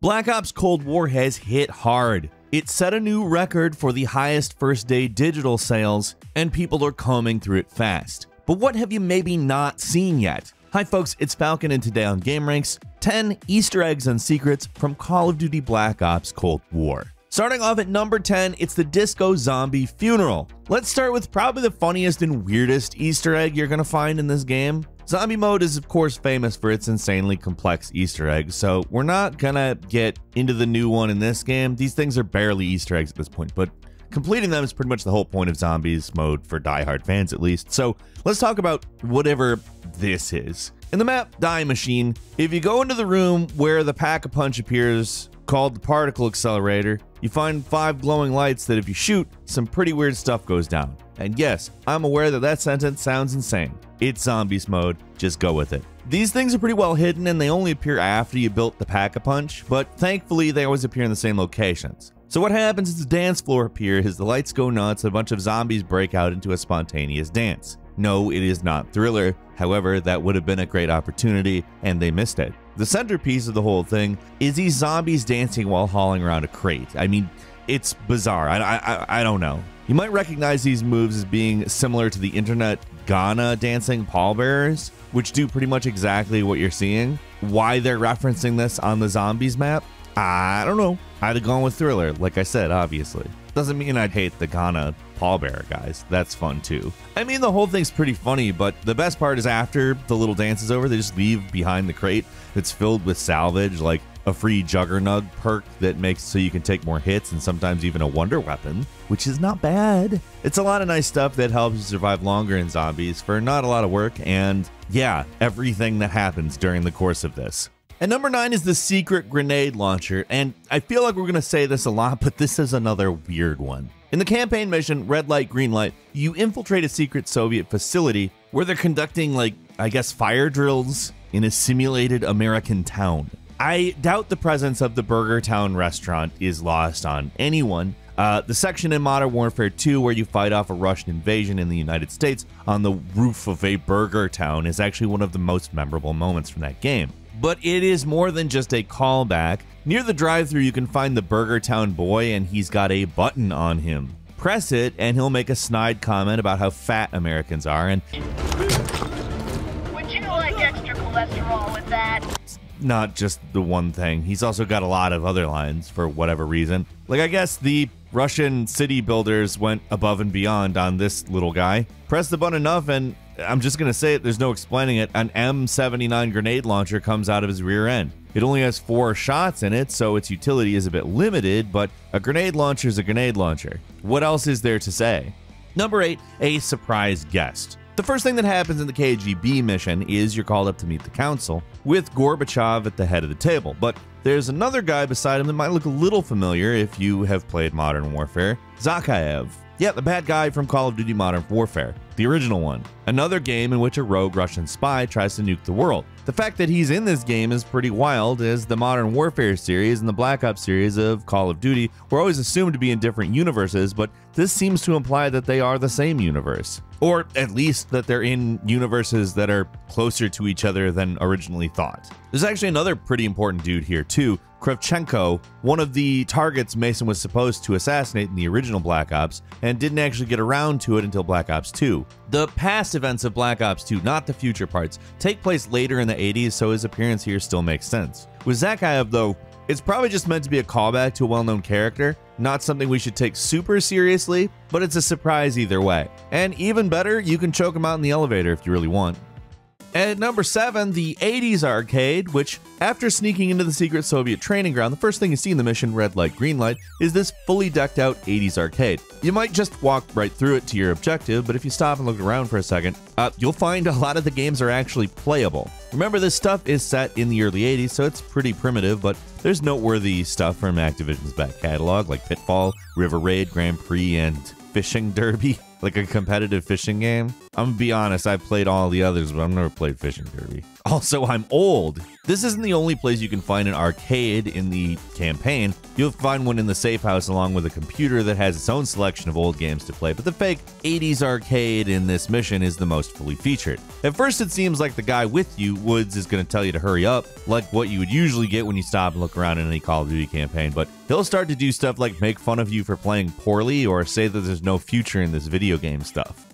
Black Ops Cold War has hit hard. It set a new record for the highest first day digital sales, and people are combing through it fast. But what have you maybe not seen yet? Hi folks, it's Falcon and today on GameRanx, 10 Easter eggs and secrets from Call of Duty Black Ops Cold War. Starting off at number 10, it's the Disco Zombie Funeral. Let's start with probably the funniest and weirdest Easter egg you're gonna find in this game. Zombie mode is of course famous for its insanely complex Easter eggs, so we're not gonna get into the new one in this game. These things are barely Easter eggs at this point, but completing them is pretty much the whole point of Zombies mode for die-hard fans at least. So let's talk about whatever this is. In the map Die Machine, if you go into the room where the Pack-a-Punch appears, called the Particle Accelerator, you find five glowing lights that if you shoot, some pretty weird stuff goes down. And yes, I'm aware that that sentence sounds insane. It's Zombies mode, just go with it. These things are pretty well hidden and they only appear after you built the Pack-a-Punch, but thankfully they always appear in the same locations. So what happens is the dance floor appears the lights go nuts and a bunch of zombies break out into a spontaneous dance. No, it is not Thriller. However, that would have been a great opportunity, and they missed it. The centerpiece of the whole thing is these zombies dancing while hauling around a crate. I mean, it's bizarre. I, I, I don't know. You might recognize these moves as being similar to the internet Ghana dancing pallbearers, which do pretty much exactly what you're seeing. Why they're referencing this on the zombies map? I don't know. I'd have gone with Thriller, like I said, obviously. Doesn't mean I'd hate the Ghana pallbearer guys. That's fun too. I mean, the whole thing's pretty funny, but the best part is after the little dance is over, they just leave behind the crate that's filled with salvage, like a free Juggernog perk that makes so you can take more hits and sometimes even a wonder weapon, which is not bad. It's a lot of nice stuff that helps you survive longer in zombies for not a lot of work, and yeah, everything that happens during the course of this. And number nine is the secret grenade launcher. And I feel like we're going to say this a lot, but this is another weird one. In the campaign mission, Red Light, Green Light, you infiltrate a secret Soviet facility where they're conducting, like, I guess, fire drills in a simulated American town. I doubt the presence of the Burger Town restaurant is lost on anyone. Uh, the section in Modern Warfare 2 where you fight off a Russian invasion in the United States on the roof of a burger town is actually one of the most memorable moments from that game but it is more than just a callback. Near the drive through you can find the Burger Town boy, and he's got a button on him. Press it, and he'll make a snide comment about how fat Americans are, and. Would you like extra cholesterol with that? Not just the one thing. He's also got a lot of other lines for whatever reason. Like, I guess the Russian city builders went above and beyond on this little guy. Press the button enough, and I'm just going to say it, there's no explaining it. An M79 grenade launcher comes out of his rear end. It only has four shots in it, so its utility is a bit limited, but a grenade launcher is a grenade launcher. What else is there to say? Number 8, a surprise guest. The first thing that happens in the KGB mission is you're called up to meet the council, with Gorbachev at the head of the table. But there's another guy beside him that might look a little familiar if you have played Modern Warfare Zakhaev. Yeah, the bad guy from Call of Duty Modern Warfare, the original one. Another game in which a rogue Russian spy tries to nuke the world. The fact that he's in this game is pretty wild, as the Modern Warfare series and the Black Ops series of Call of Duty were always assumed to be in different universes, but this seems to imply that they are the same universe. Or at least that they're in universes that are closer to each other than originally thought. There's actually another pretty important dude here, too, Kravchenko, one of the targets Mason was supposed to assassinate in the original Black Ops, and didn't actually get around to it until Black Ops 2. The past events of Black Ops 2, not the future parts, take place later in the 80s, so his appearance here still makes sense. With Zakhaev, though, it's probably just meant to be a callback to a well known character, not something we should take super seriously, but it's a surprise either way. And even better, you can choke him out in the elevator if you really want. At number 7, the 80s arcade, which, after sneaking into the secret Soviet training ground, the first thing you see in the mission, Red Light, Green Light, is this fully decked out 80s arcade. You might just walk right through it to your objective, but if you stop and look around for a second, uh, you'll find a lot of the games are actually playable. Remember, this stuff is set in the early 80s, so it's pretty primitive, but there's noteworthy stuff from Activision's back catalog, like Pitfall, River Raid, Grand Prix, and Fishing Derby. like a competitive fishing game. I'm gonna be honest, I've played all the others, but I've never played Fishing Derby. Also, I'm old. This isn't the only place you can find an arcade in the campaign. You'll find one in the safe house along with a computer that has its own selection of old games to play, but the fake 80s arcade in this mission is the most fully featured. At first, it seems like the guy with you, Woods, is going to tell you to hurry up, like what you would usually get when you stop and look around in any Call of Duty campaign, but he'll start to do stuff like make fun of you for playing poorly or say that there's no future in this video game stuff.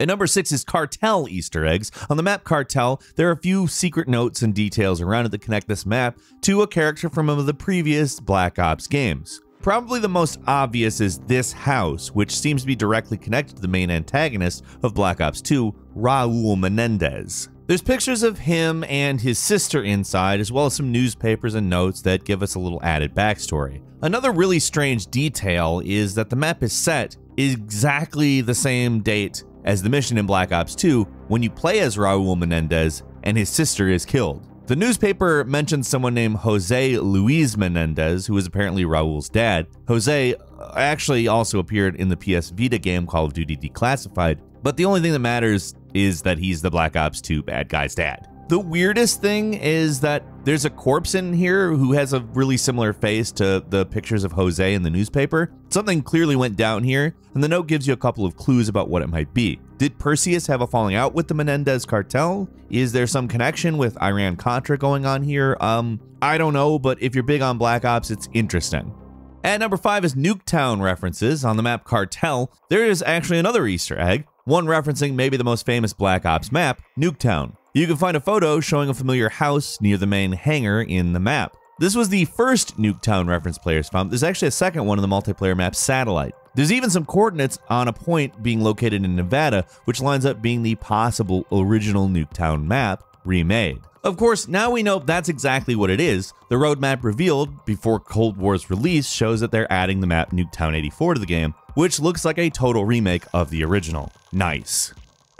And number six is Cartel Easter eggs. On the map Cartel, there are a few secret notes and details around it that connect this map to a character from one of the previous Black Ops games. Probably the most obvious is this house, which seems to be directly connected to the main antagonist of Black Ops 2, Raul Menendez. There's pictures of him and his sister inside, as well as some newspapers and notes that give us a little added backstory. Another really strange detail is that the map is set exactly the same date as the mission in Black Ops 2 when you play as Raul Menendez and his sister is killed. The newspaper mentions someone named Jose Luis Menendez, who is apparently Raul's dad. Jose uh, actually also appeared in the PS Vita game Call of Duty Declassified, but the only thing that matters is that he's the Black Ops 2 bad guy's dad. The weirdest thing is that there's a corpse in here who has a really similar face to the pictures of Jose in the newspaper. Something clearly went down here, and the note gives you a couple of clues about what it might be. Did Perseus have a falling out with the Menendez cartel? Is there some connection with Iran Contra going on here? Um, I don't know, but if you're big on Black Ops, it's interesting. At number five is Nuketown references on the map Cartel. There is actually another Easter egg, one referencing maybe the most famous Black Ops map, Nuketown. You can find a photo showing a familiar house near the main hangar in the map. This was the first Nuketown reference players found. There's actually a second one in the multiplayer map Satellite. There's even some coordinates on a point being located in Nevada, which lines up being the possible original Nuketown map remade. Of course, now we know that's exactly what it is. The roadmap revealed before Cold War's release shows that they're adding the map Nuketown 84 to the game, which looks like a total remake of the original. Nice.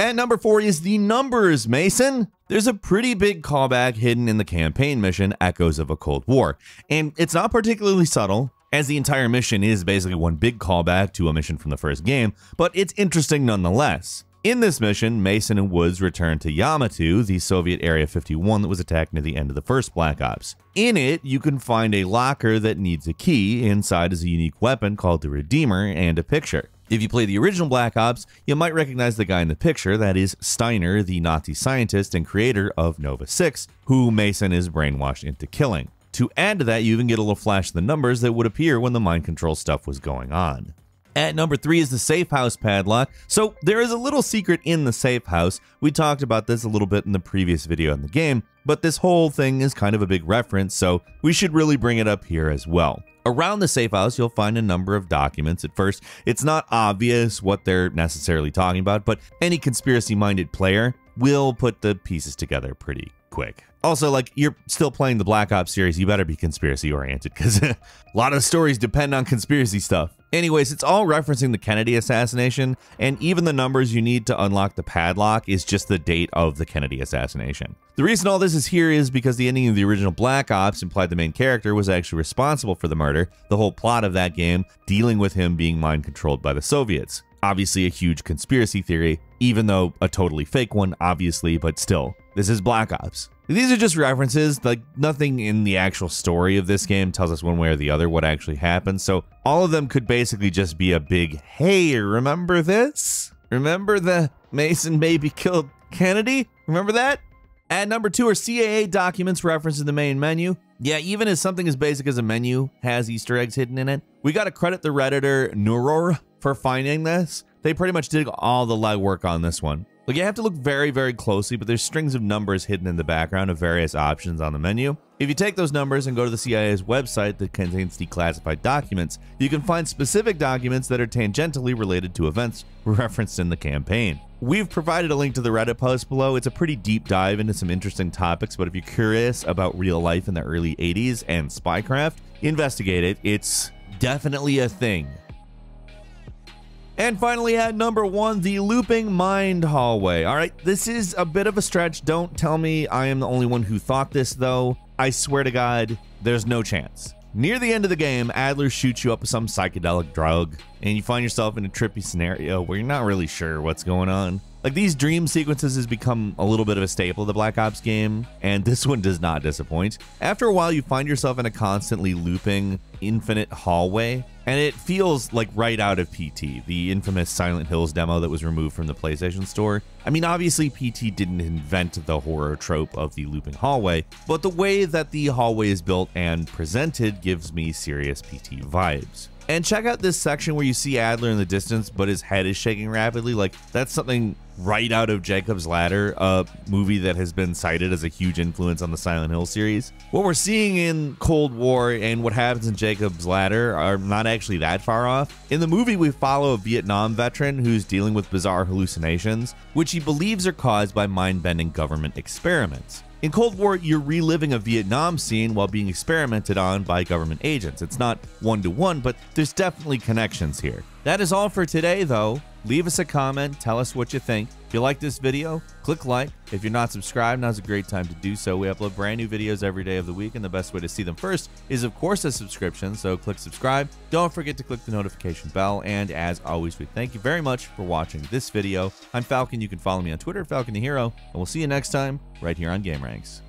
At number four is the numbers, Mason. There's a pretty big callback hidden in the campaign mission, Echoes of a Cold War, and it's not particularly subtle, as the entire mission is basically one big callback to a mission from the first game, but it's interesting nonetheless. In this mission, Mason and Woods return to Yamantau, the Soviet Area 51 that was attacked near the end of the first Black Ops. In it, you can find a locker that needs a key. Inside is a unique weapon called the Redeemer and a picture. If you play the original Black Ops, you might recognize the guy in the picture, that is Steiner, the Nazi scientist and creator of Nova 6, who Mason is brainwashed into killing. To add to that, you even get a little flash of the numbers that would appear when the mind control stuff was going on. At number three is the safe house padlock. So there is a little secret in the safe house. We talked about this a little bit in the previous video in the game, but this whole thing is kind of a big reference, so we should really bring it up here as well. Around the safe house, you'll find a number of documents. At first, it's not obvious what they're necessarily talking about, but any conspiracy minded player will put the pieces together pretty quick. Also, like you're still playing the Black Ops series, you better be conspiracy oriented because a lot of stories depend on conspiracy stuff. Anyways, it's all referencing the Kennedy assassination, and even the numbers you need to unlock the padlock is just the date of the Kennedy assassination. The reason all this is here is because the ending of the original Black Ops implied the main character was actually responsible for the murder, the whole plot of that game dealing with him being mind controlled by the Soviets. Obviously, a huge conspiracy theory, even though a totally fake one, obviously, but still. This is Black Ops. These are just references, like nothing in the actual story of this game tells us one way or the other what actually happened, so all of them could basically just be a big, hey, remember this? Remember the Mason baby killed Kennedy? Remember that? At number two are CIA documents referenced in the main menu. Yeah, even as something as basic as a menu has Easter eggs hidden in it. We gotta credit the Redditor Nuror for finding this. They pretty much did all the legwork on this one. Like you have to look very, very closely, but there's strings of numbers hidden in the background of various options on the menu. If you take those numbers and go to the CIA's website that contains declassified documents, you can find specific documents that are tangentially related to events referenced in the campaign. We've provided a link to the Reddit post below. It's a pretty deep dive into some interesting topics, but if you're curious about real life in the early 80s and spycraft, investigate it. It's definitely a thing. And finally, at number one, the Looping Mind Hallway. All right, this is a bit of a stretch. Don't tell me I am the only one who thought this, though. I swear to God, there's no chance. Near the end of the game, Adler shoots you up with some psychedelic drug, and you find yourself in a trippy scenario where you're not really sure what's going on. Like these dream sequences has become a little bit of a staple of the Black Ops game, and this one does not disappoint. After a while, you find yourself in a constantly looping infinite hallway, and it feels like right out of PT, the infamous Silent Hills demo that was removed from the PlayStation Store. I mean, obviously, PT didn't invent the horror trope of the looping hallway, but the way that the hallway is built and presented gives me serious PT vibes. And check out this section where you see Adler in the distance, but his head is shaking rapidly. Like, that's something right out of Jacob's Ladder, a movie that has been cited as a huge influence on the Silent Hill series. What we're seeing in Cold War and what happens in Jacob's Ladder are not actually that far off. In the movie, we follow a Vietnam veteran who's dealing with bizarre hallucinations, which he believes are caused by mind bending government experiments. In Cold War, you're reliving a Vietnam scene while being experimented on by government agents. It's not one to one, but there's definitely connections here. That is all for today, though. Leave us a comment, tell us what you think. If you like this video, click like. If you're not subscribed, now's a great time to do so. We upload brand new videos every day of the week, and the best way to see them first is, of course, a subscription. So click subscribe. Don't forget to click the notification bell. And as always, we thank you very much for watching this video. I'm Falcon. You can follow me on Twitter, Falcon the Hero, and we'll see you next time right here on GameRanx.